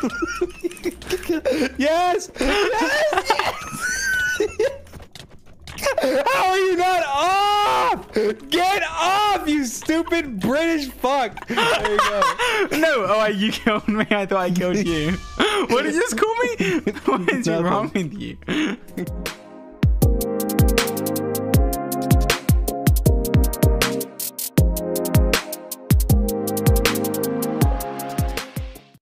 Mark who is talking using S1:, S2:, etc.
S1: yes! Yes! How are you not off? Get off, you stupid British fuck! There you go.
S2: No, oh, you killed me. I thought I killed you. What did you just call me? What is
S1: Nothing.
S2: wrong with you?